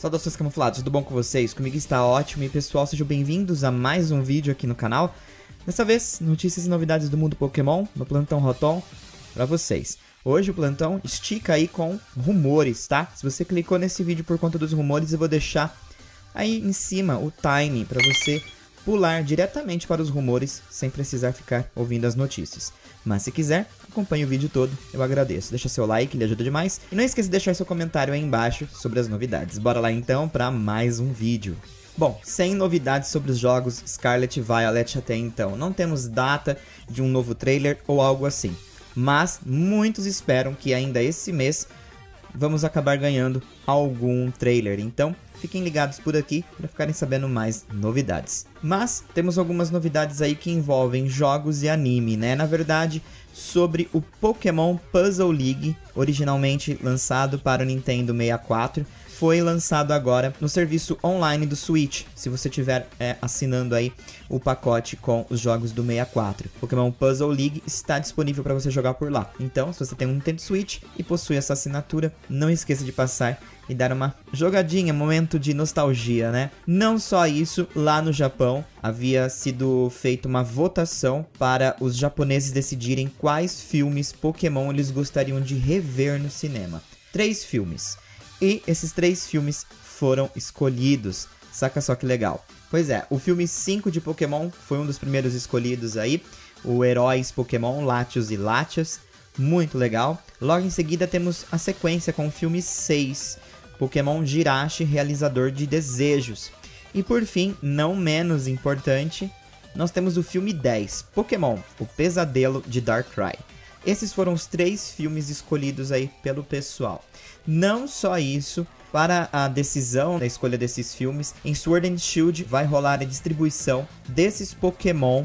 Saudações camuflados, tudo bom com vocês? Comigo está ótimo e pessoal, sejam bem-vindos a mais um vídeo aqui no canal. Dessa vez, notícias e novidades do mundo Pokémon no Plantão Rotom para vocês. Hoje o plantão estica aí com rumores, tá? Se você clicou nesse vídeo por conta dos rumores, eu vou deixar aí em cima o time para você pular diretamente para os rumores sem precisar ficar ouvindo as notícias. Mas se quiser, acompanhe o vídeo todo, eu agradeço. Deixa seu like, ele ajuda demais. E não esqueça de deixar seu comentário aí embaixo sobre as novidades. Bora lá então para mais um vídeo. Bom, sem novidades sobre os jogos Scarlet Violet até então. Não temos data de um novo trailer ou algo assim. Mas muitos esperam que ainda esse mês vamos acabar ganhando algum trailer. Então, fiquem ligados por aqui para ficarem sabendo mais novidades. Mas temos algumas novidades aí que envolvem jogos e anime, né? Na verdade, sobre o Pokémon Puzzle League, originalmente lançado para o Nintendo 64, foi lançado agora no serviço online do Switch, se você estiver é, assinando aí o pacote com os jogos do 64. Pokémon Puzzle League está disponível para você jogar por lá. Então, se você tem um Nintendo Switch e possui essa assinatura, não esqueça de passar e dar uma jogadinha, momento de nostalgia, né? Não só isso, lá no Japão havia sido feita uma votação para os japoneses decidirem quais filmes Pokémon eles gostariam de rever no cinema. Três filmes. E esses três filmes foram escolhidos. Saca só que legal. Pois é, o filme 5 de Pokémon foi um dos primeiros escolhidos aí. O Heróis Pokémon, Latios e Latias. Muito legal. Logo em seguida temos a sequência com o filme 6. Pokémon Jirachi, Realizador de Desejos. E por fim, não menos importante, nós temos o filme 10, Pokémon, O Pesadelo de Darkrai. Esses foram os três filmes escolhidos aí pelo pessoal. Não só isso, para a decisão da escolha desses filmes, em Sword and Shield vai rolar a distribuição desses Pokémon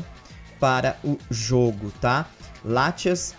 para o jogo, tá? Latias,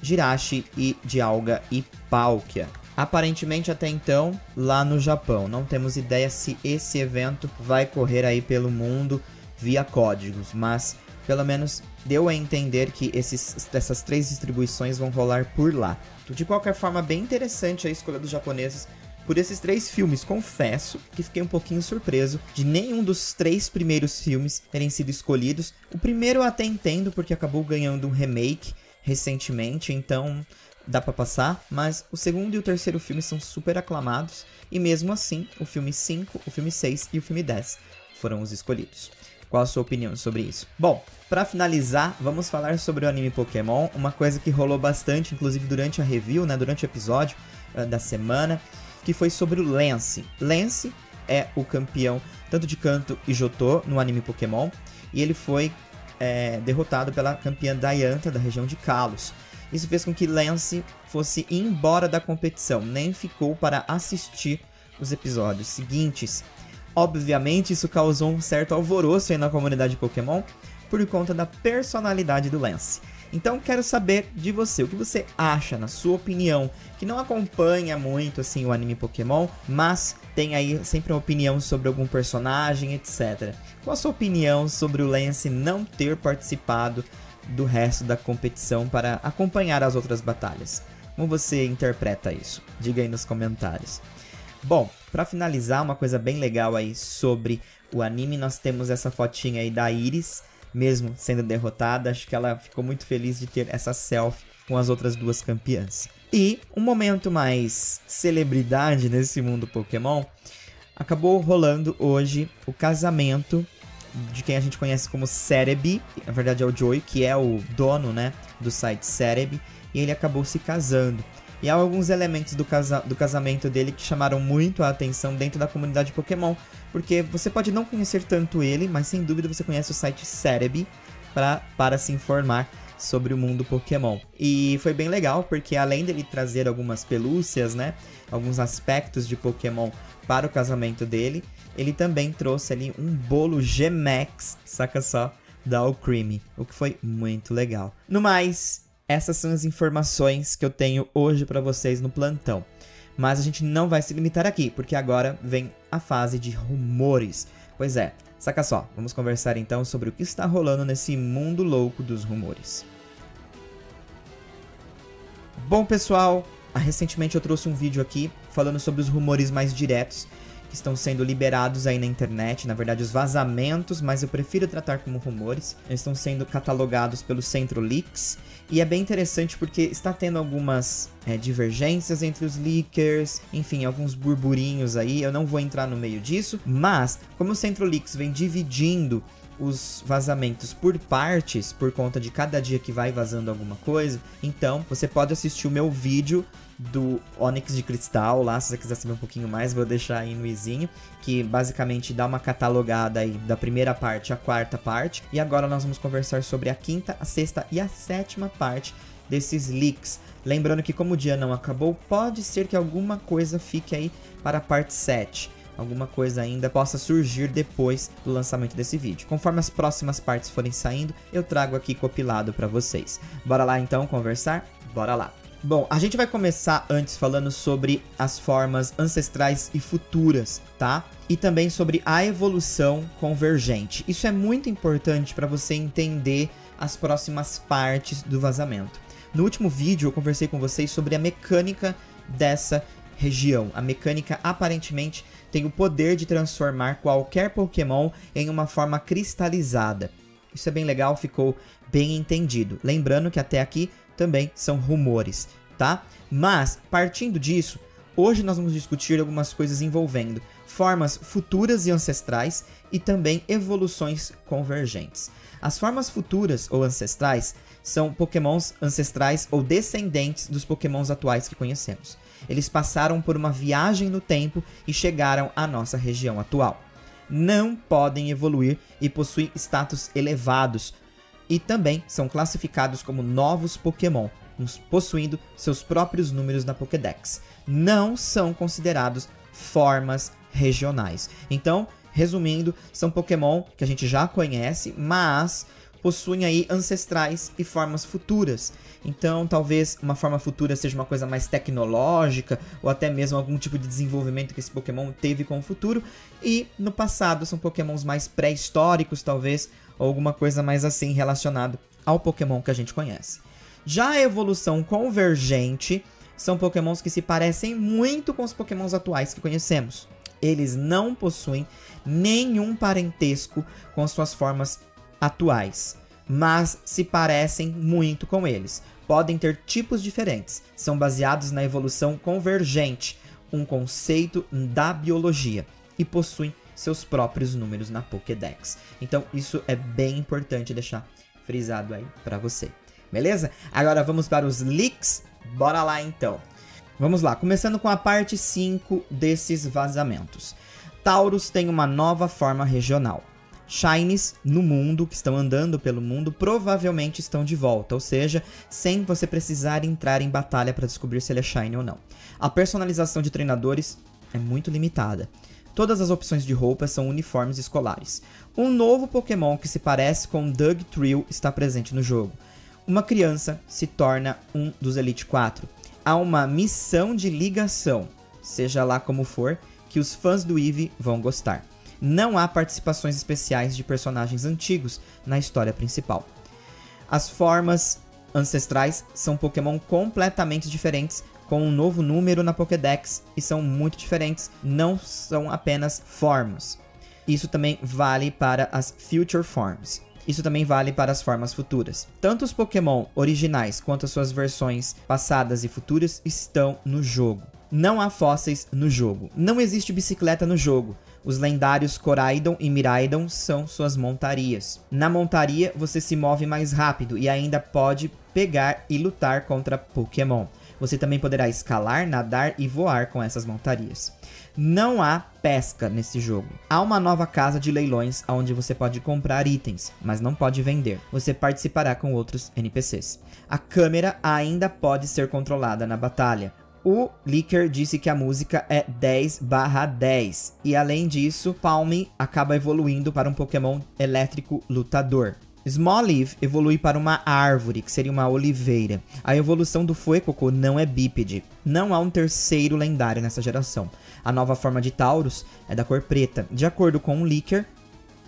Jirachi e Dialga e Palkia. Aparentemente até então, lá no Japão. Não temos ideia se esse evento vai correr aí pelo mundo via códigos, mas pelo menos deu a entender que esses, essas três distribuições vão rolar por lá. De qualquer forma, bem interessante a escolha dos japoneses por esses três filmes. Confesso que fiquei um pouquinho surpreso de nenhum dos três primeiros filmes terem sido escolhidos. O primeiro eu até entendo porque acabou ganhando um remake recentemente, então dá para passar, mas o segundo e o terceiro filme são super aclamados e mesmo assim, o filme 5, o filme 6 e o filme 10 foram os escolhidos. Qual a sua opinião sobre isso? Bom, para finalizar, vamos falar sobre o anime Pokémon, uma coisa que rolou bastante, inclusive durante a review, né, durante o episódio uh, da semana, que foi sobre o Lance. Lance é o campeão tanto de Kanto e Jotô no anime Pokémon, e ele foi é, derrotado pela campeã Dianta da região de Kalos. Isso fez com que Lance fosse embora da competição, nem ficou para assistir os episódios seguintes. Obviamente, isso causou um certo alvoroço aí na comunidade Pokémon por conta da personalidade do Lance. Então quero saber de você, o que você acha, na sua opinião, que não acompanha muito assim o anime Pokémon, mas tem aí sempre uma opinião sobre algum personagem, etc. Qual a sua opinião sobre o Lance não ter participado do resto da competição para acompanhar as outras batalhas? Como você interpreta isso? Diga aí nos comentários. Bom, para finalizar, uma coisa bem legal aí sobre o anime, nós temos essa fotinha aí da Iris, mesmo sendo derrotada. Acho que ela ficou muito feliz de ter essa selfie com as outras duas campeãs. E um momento mais celebridade nesse mundo Pokémon, acabou rolando hoje o casamento de quem a gente conhece como Cerebi, na verdade é o Joey, que é o dono, né, do site Cerebi, e ele acabou se casando. E há alguns elementos do, casa do casamento dele que chamaram muito a atenção dentro da comunidade Pokémon, porque você pode não conhecer tanto ele, mas sem dúvida você conhece o site Cerebi para se informar sobre o mundo Pokémon. E foi bem legal, porque além dele trazer algumas pelúcias, né, alguns aspectos de Pokémon para o casamento dele, ele também trouxe ali um bolo G-Max, saca só, da Alcremie, o que foi muito legal. No mais, essas são as informações que eu tenho hoje para vocês no plantão. Mas a gente não vai se limitar aqui, porque agora vem a fase de rumores. Pois é, saca só, vamos conversar então sobre o que está rolando nesse mundo louco dos rumores. Bom, pessoal, recentemente eu trouxe um vídeo aqui falando sobre os rumores mais diretos que estão sendo liberados aí na internet, na verdade os vazamentos, mas eu prefiro tratar como rumores. Eles estão sendo catalogados pelo Centro Leaks e é bem interessante porque está tendo algumas é, divergências entre os leakers, enfim, alguns burburinhos aí. Eu não vou entrar no meio disso, mas como o Centro Leaks vem dividindo os vazamentos por partes, por conta de cada dia que vai vazando alguma coisa. Então, você pode assistir o meu vídeo do Onyx de Cristal lá, se você quiser saber um pouquinho mais, vou deixar aí no izinho, que basicamente dá uma catalogada aí da primeira parte à quarta parte. E agora nós vamos conversar sobre a quinta, a sexta e a sétima parte desses leaks. Lembrando que como o dia não acabou, pode ser que alguma coisa fique aí para a parte 7 alguma coisa ainda possa surgir depois do lançamento desse vídeo. Conforme as próximas partes forem saindo, eu trago aqui compilado para vocês. Bora lá então conversar? Bora lá! Bom, a gente vai começar antes falando sobre as formas ancestrais e futuras, tá? E também sobre a evolução convergente. Isso é muito importante para você entender as próximas partes do vazamento. No último vídeo eu conversei com vocês sobre a mecânica dessa região. A mecânica aparentemente tem o poder de transformar qualquer Pokémon em uma forma cristalizada. Isso é bem legal, ficou bem entendido. Lembrando que até aqui também são rumores, tá? Mas, partindo disso, hoje nós vamos discutir algumas coisas envolvendo formas futuras e ancestrais e também evoluções convergentes. As formas futuras ou ancestrais são pokémons ancestrais ou descendentes dos pokémons atuais que conhecemos. Eles passaram por uma viagem no tempo e chegaram à nossa região atual. Não podem evoluir e possuem status elevados, e também são classificados como novos Pokémon, possuindo seus próprios números na Pokédex. Não são considerados formas regionais. Então, resumindo, são Pokémon que a gente já conhece, mas possuem aí ancestrais e formas futuras. Então, talvez uma forma futura seja uma coisa mais tecnológica ou até mesmo algum tipo de desenvolvimento que esse Pokémon teve com o futuro. E no passado são Pokémons mais pré-históricos, talvez, ou alguma coisa mais assim relacionado ao Pokémon que a gente conhece. Já a evolução convergente são Pokémons que se parecem muito com os Pokémons atuais que conhecemos. Eles não possuem nenhum parentesco com suas formas atuais, mas se parecem muito com eles. Podem ter tipos diferentes, são baseados na evolução convergente, um conceito da biologia, e possuem seus próprios números na Pokédex. Então isso é bem importante deixar frisado aí para você. Beleza? Agora vamos para os leaks. Bora lá então. Vamos lá, começando com a parte 5 desses vazamentos. Taurus tem uma nova forma regional. Shines no mundo, que estão andando pelo mundo, provavelmente estão de volta, ou seja, sem você precisar entrar em batalha para descobrir se ele é Shine ou não. A personalização de treinadores é muito limitada. Todas as opções de roupas são uniformes escolares. Um novo Pokémon que se parece com Doug Trill está presente no jogo. Uma criança se torna um dos Elite 4. Há uma missão de ligação, seja lá como for, que os fãs do Eevee vão gostar não há participações especiais de personagens antigos na história principal. As formas ancestrais são Pokémon completamente diferentes, com um novo número na Pokédex e são muito diferentes, não são apenas formas. Isso também vale para as Future Forms. Isso também vale para as formas futuras. Tanto os Pokémon originais quanto as suas versões passadas e futuras estão no jogo. Não há fósseis no jogo. Não existe bicicleta no jogo. Os lendários Coraidon e Miraidon são suas montarias. Na montaria, você se move mais rápido e ainda pode pegar e lutar contra Pokémon. Você também poderá escalar, nadar e voar com essas montarias. Não há pesca nesse jogo. Há uma nova casa de leilões onde você pode comprar itens, mas não pode vender. Você participará com outros NPCs. A câmera ainda pode ser controlada na batalha. O Licker disse que a música é 10 10. E além disso, Palme acaba evoluindo para um Pokémon elétrico lutador. Smoliv evolui para uma árvore, que seria uma oliveira. A evolução do Fuecoco não é bípede. Não há um terceiro lendário nessa geração. A nova forma de Taurus é da cor preta. De acordo com o Licker,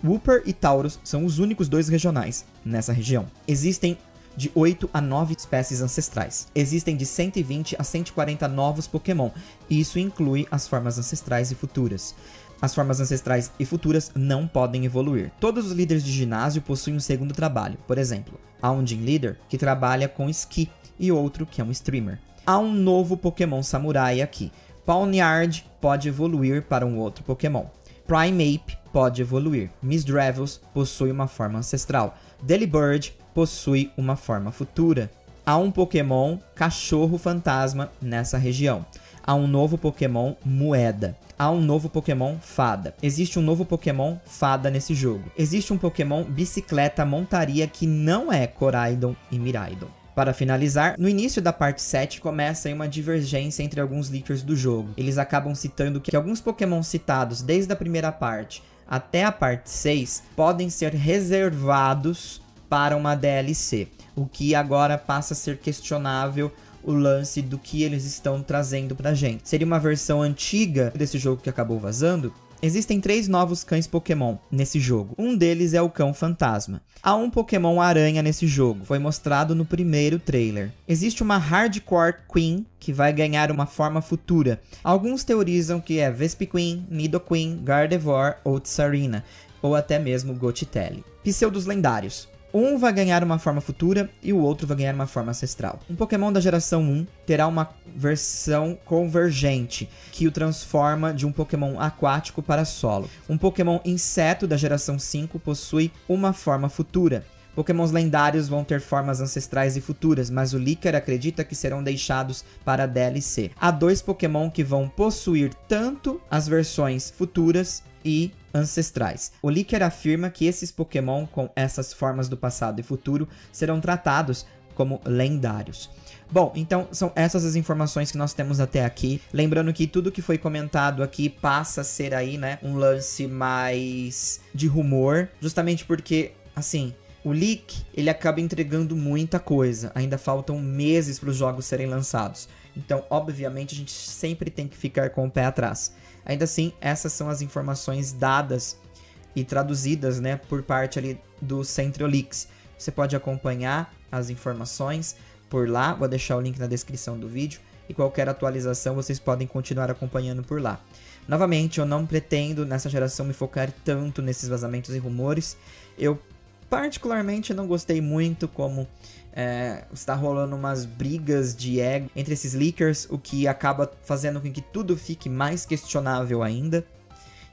Wooper e Taurus são os únicos dois regionais nessa região. Existem de 8 a 9 espécies ancestrais. Existem de 120 a 140 novos Pokémon, e isso inclui as formas ancestrais e futuras. As formas ancestrais e futuras não podem evoluir. Todos os líderes de ginásio possuem um segundo trabalho. Por exemplo, há um Gym Leader que trabalha com esqui e outro que é um streamer. Há um novo Pokémon Samurai aqui. Pawniard pode evoluir para um outro Pokémon. Primeape pode evoluir. Miss Drevels possui uma forma ancestral. Delibird possui uma forma futura. Há um Pokémon Cachorro Fantasma nessa região. Há um novo Pokémon Moeda. Há um novo Pokémon Fada. Existe um novo Pokémon Fada nesse jogo. Existe um Pokémon Bicicleta Montaria que não é Coraidon e Miraidon. Para finalizar, no início da parte 7 começa uma divergência entre alguns leakers do jogo. Eles acabam citando que alguns Pokémon citados desde a primeira parte até a parte 6 podem ser reservados para uma DLC, o que agora passa a ser questionável o lance do que eles estão trazendo pra gente. Seria uma versão antiga desse jogo que acabou vazando? Existem três novos cães Pokémon nesse jogo. Um deles é o cão fantasma. Há um Pokémon aranha nesse jogo, foi mostrado no primeiro trailer. Existe uma Hardcore Queen que vai ganhar uma forma futura. Alguns teorizam que é Vespiquen, Nidoqueen, Gardevoir ou Tsarina, ou até mesmo Gothitelle. Pseudos lendários. Um vai ganhar uma forma futura e o outro vai ganhar uma forma ancestral. Um Pokémon da geração 1 terá uma versão convergente, que o transforma de um Pokémon aquático para solo. Um Pokémon inseto da geração 5 possui uma forma futura. Pokémons lendários vão ter formas ancestrais e futuras, mas o Licker acredita que serão deixados para DLC. Há dois Pokémon que vão possuir tanto as versões futuras e ancestrais. O Licker afirma que esses Pokémon com essas formas do passado e futuro serão tratados como lendários. Bom, então são essas as informações que nós temos até aqui. Lembrando que tudo que foi comentado aqui passa a ser aí, né, um lance mais de rumor, justamente porque, assim, o leak ele acaba entregando muita coisa. Ainda faltam meses para os jogos serem lançados. Então, obviamente, a gente sempre tem que ficar com o pé atrás. Ainda assim, essas são as informações dadas e traduzidas, né, por parte ali do CentroLeaks. Você pode acompanhar as informações por lá, vou deixar o link na descrição do vídeo e qualquer atualização vocês podem continuar acompanhando por lá. Novamente, eu não pretendo nessa geração me focar tanto nesses vazamentos e rumores. Eu particularmente não gostei muito como é, está rolando umas brigas de ego entre esses leakers, o que acaba fazendo com que tudo fique mais questionável ainda.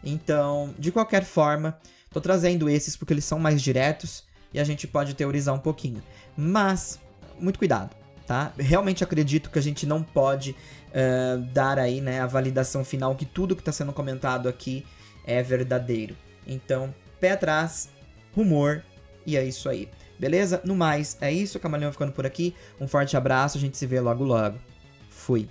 Então, de qualquer forma, tô trazendo esses porque eles são mais diretos e a gente pode teorizar um pouquinho. Mas, muito cuidado, tá? Realmente acredito que a gente não pode uh, dar aí, né, a validação final que tudo que está sendo comentado aqui é verdadeiro. Então, pé atrás, rumor, e é isso aí. Beleza? No mais, é isso. Camaleão ficando por aqui. Um forte abraço. A gente se vê logo logo. Fui.